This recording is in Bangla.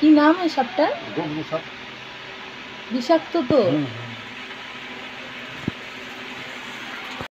কি নাম এই সাপটার? বিষাক্ত তো? হুম।